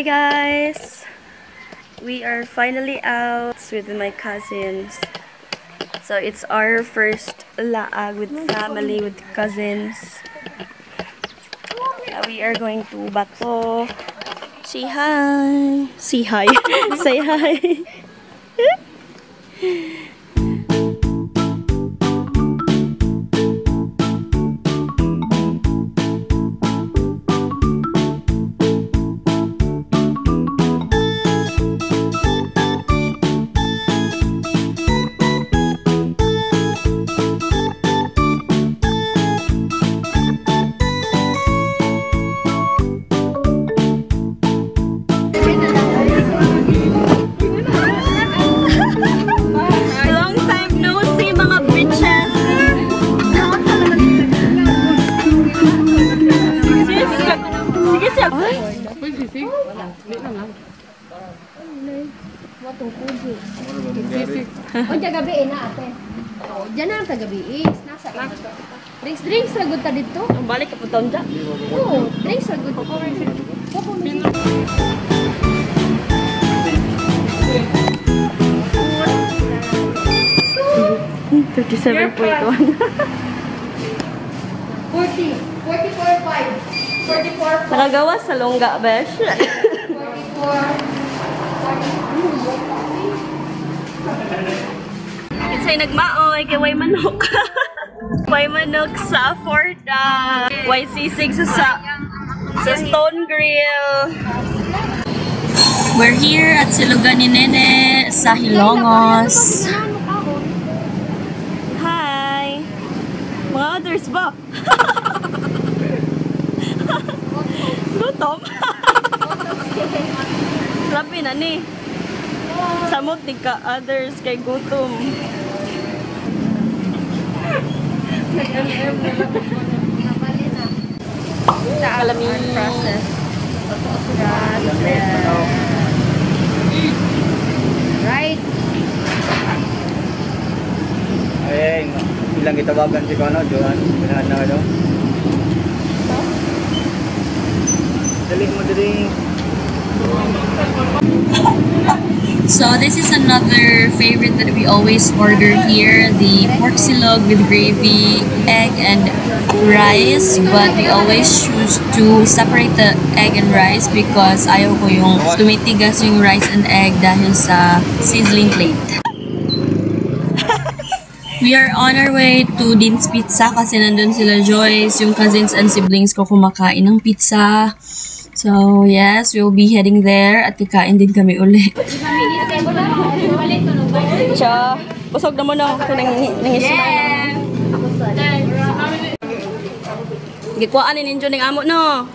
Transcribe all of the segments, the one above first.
guys! We are finally out with my cousins. So it's our first laag with family, with cousins. Now we are going to Bato. Say hi! Say hi! Say hi! O, dyan gabi eh, na ate. O, dyan na ang kagabi is. Nasa Drinks, drinks, lagot ta dito. Ang balik ka po taon dyan. Oo, drinks, lagot. Opo, may 37.1 40. 44.5. 44. Nakagawa sa longga, besh. 44. Kinsay nagmaoy kay way manok. way manok sa Forta. Way sisig sa sa, sa Stone Grill. We're here at Silugan ni Nene sa Hilongos. Hi! Mga others ba? Gutom? Grabe na ni. Samot di ka others kay gutom. Kalami. Right. Ay, ilang kitawagan si Kono, Johan. Pinahan na ano. Dali mo dali. So this is another favorite that we always order here, the pork silog with gravy, egg and rice. But we always choose to separate the egg and rice because ayaw ko yung tumitigas yung rice and egg dahil sa sizzling plate. We are on our way to Dean's Pizza kasi nandun sila Joyce, yung cousins and siblings ko kumakain ng pizza. So, yes, we'll be heading there at kikain din kami uli. Cha, busog na mo na. Ito nang nangisman. Gikuhaan ni ninyo ng amo, no?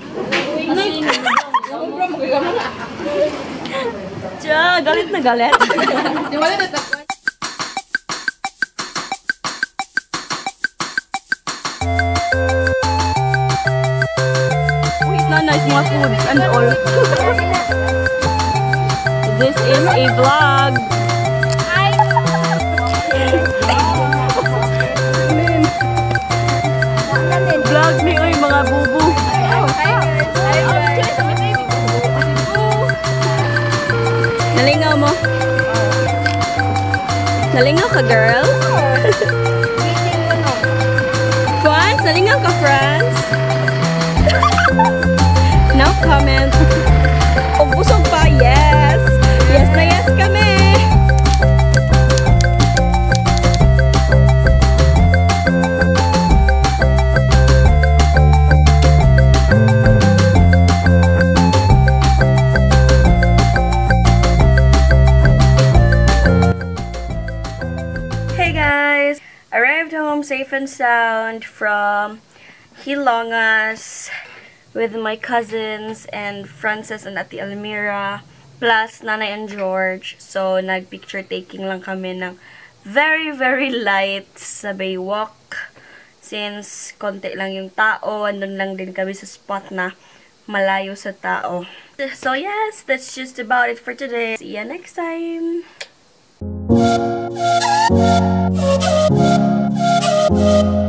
Cha, galit na galit. Oh, it's nice mga foods and all. This is a vlog. Vlog ni oy mga bubu. Nalingaw mo? Nalingaw ka, girl? Franz? Nalingaw ka, Franz? Arrived home safe and sound from Hilongas with my cousins and Frances and Ate Almira plus Nanay and George. So, nag-picture taking lang kami ng very, very light sa Baywalk. Since konti lang yung tao, andun lang din kami sa spot na malayo sa tao. So, yes, that's just about it for today. See ya next time! Thank you.